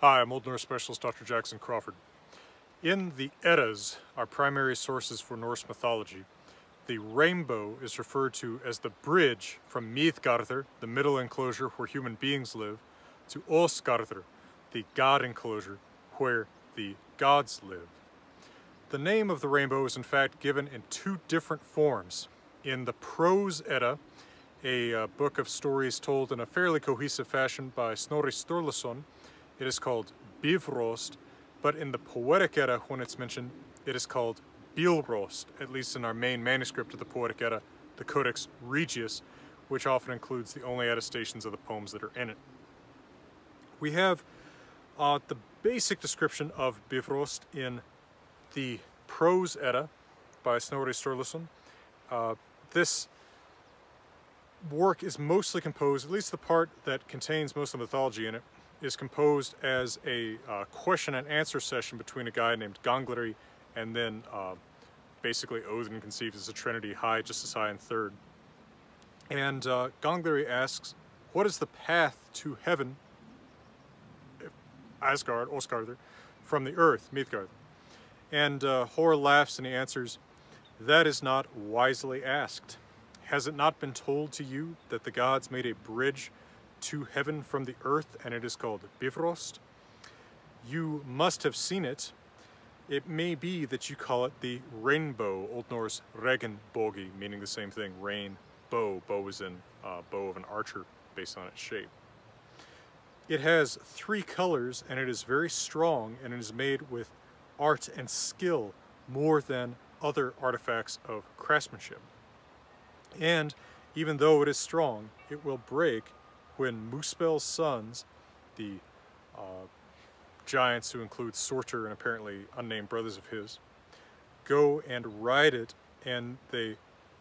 Hi, I'm Old Norse Specialist Dr. Jackson Crawford. In the Eddas, our primary sources for Norse mythology, the rainbow is referred to as the bridge from Miðgarður, the middle enclosure where human beings live, to Osgarður, the god enclosure where the gods live. The name of the rainbow is in fact given in two different forms. In the Prose Edda, a uh, book of stories told in a fairly cohesive fashion by Snorri Sturluson, it is called Bifrost, but in the Poetic Edda, when it's mentioned, it is called Bilrost, at least in our main manuscript of the Poetic Edda, the Codex Regius, which often includes the only attestations of the poems that are in it. We have uh, the basic description of Bifrost in the Prose Edda by Snorri Sturluson. Uh, this work is mostly composed, at least the part that contains most of the mythology in it, is composed as a uh, question and answer session between a guy named Gangleri and then uh, basically Odin conceived as a trinity high, just as high and third. And uh, Gangleri asks, what is the path to heaven, Asgard, Osgardr, from the earth, Midgard? And uh, Hár laughs and he answers, that is not wisely asked. Has it not been told to you that the gods made a bridge to heaven from the earth, and it is called Bifrost. You must have seen it. It may be that you call it the rainbow, Old Norse regenbogi, meaning the same thing, rain, bow. Bow is in uh, bow of an archer based on its shape. It has three colors and it is very strong and it is made with art and skill more than other artifacts of craftsmanship. And even though it is strong, it will break when Muspel's sons, the uh, giants who include Surtur and apparently unnamed brothers of his, go and ride it and they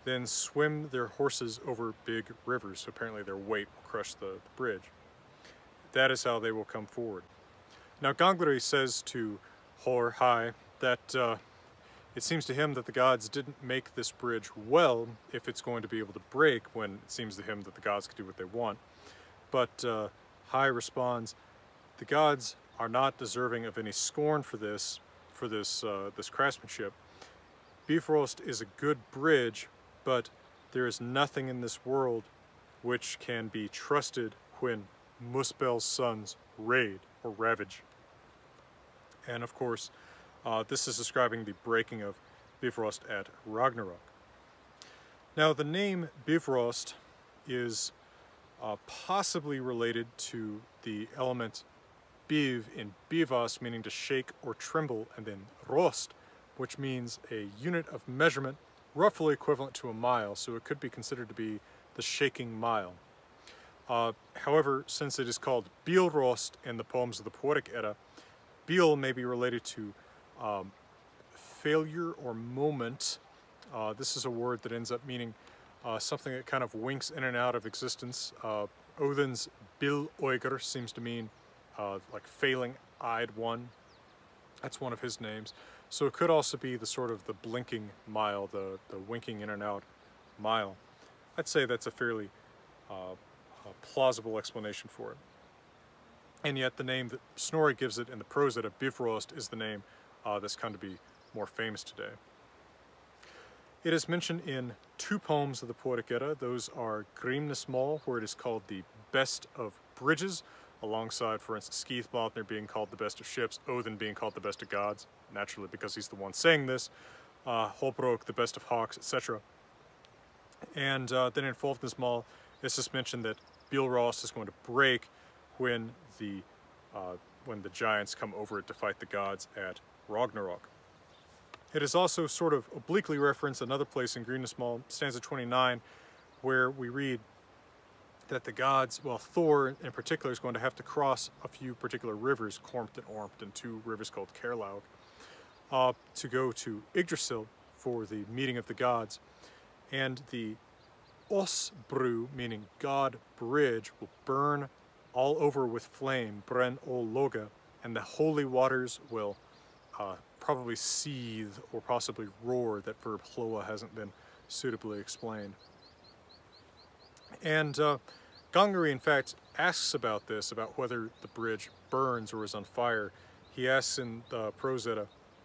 then swim their horses over big rivers. So apparently their weight will crush the, the bridge. That is how they will come forward. Now Gangleri says to Hor Hai that uh, it seems to him that the gods didn't make this bridge well if it's going to be able to break when it seems to him that the gods can do what they want. But uh, responds, the gods are not deserving of any scorn for this, for this, uh, this craftsmanship. Bifrost is a good bridge, but there is nothing in this world which can be trusted when Muspel's sons raid or ravage. And of course, uh, this is describing the breaking of Bifrost at Ragnarok. Now the name Bifrost is uh, possibly related to the element biv in bivas, meaning to shake or tremble, and then rost, which means a unit of measurement roughly equivalent to a mile, so it could be considered to be the shaking mile. Uh, however, since it is called Bilrost in the poems of the Poetic Edda, Bil may be related to um, failure or moment. Uh, this is a word that ends up meaning uh, something that kind of winks in and out of existence. Uh, Odin's Bil Oiger seems to mean uh, like failing eyed one. That's one of his names. So it could also be the sort of the blinking mile, the, the winking in and out mile. I'd say that's a fairly uh, plausible explanation for it. And yet the name that Snorri gives it in the prose of Bifrost is the name uh, that's come to be more famous today. It is mentioned in two poems of the Poetic Edda. Those are Grimnismal, where it is called the best of bridges, alongside, for instance, Skithblathnir being called the best of ships, Odin being called the best of gods, naturally because he's the one saying this, uh, Habrok, the best of hawks, etc. And uh, then in Fafnismal, it's just mentioned that Bilrost is going to break when the uh, when the giants come over it to fight the gods at Ragnarok. It is also sort of obliquely referenced another place in Grimnismal, stanza 29, where we read that the gods, well, Thor in particular is going to have to cross a few particular rivers, Kormt and Ormt, and two rivers called Kerlaug, uh, to go to Yggdrasil for the meeting of the gods. And the Osbru, meaning God Bridge, will burn all over with flame, Bren Loga, and the holy waters will uh, probably seethe or possibly roar. That verb hloa hasn't been suitably explained. And uh, Gangleri, in fact, asks about this, about whether the bridge burns or is on fire, he asks in the Prose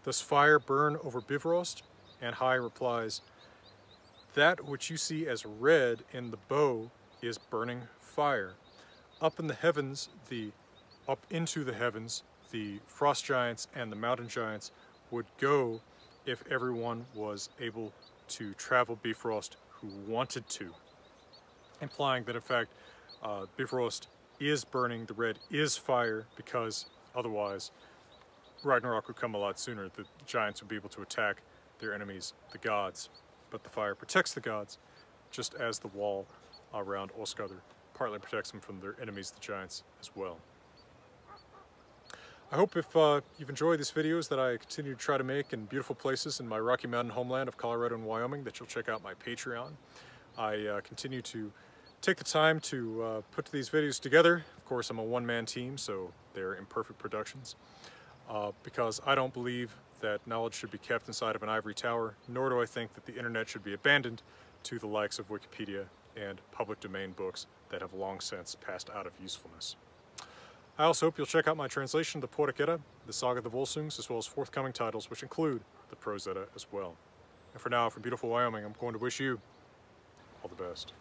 Does fire burn over Bifrost? And Hai replies, That which you see as red in the bow is burning fire. Up in the heavens, the up into the heavens, the frost giants and the mountain giants would go if everyone was able to travel Bifrost who wanted to, implying that in fact uh, Bifrost is burning, the red is fire, because otherwise Ragnarok would come a lot sooner. The giants would be able to attack their enemies, the gods. But the fire protects the gods, just as the wall around Oskar partly protects them from their enemies, the giants, as well. I hope if uh, you've enjoyed these videos that I continue to try to make in beautiful places in my Rocky Mountain homeland of Colorado and Wyoming, that you'll check out my Patreon. I uh, continue to take the time to uh, put these videos together. Of course, I'm a one-man team, so they're imperfect productions. Uh, because I don't believe that knowledge should be kept inside of an ivory tower, nor do I think that the internet should be abandoned to the likes of Wikipedia and public domain books that have long since passed out of usefulness. I also hope you'll check out my translation of the Poetic the Saga of the Volsungs, as well as forthcoming titles which include the Prose Edda as well. And for now, from beautiful Wyoming, I'm going to wish you all the best.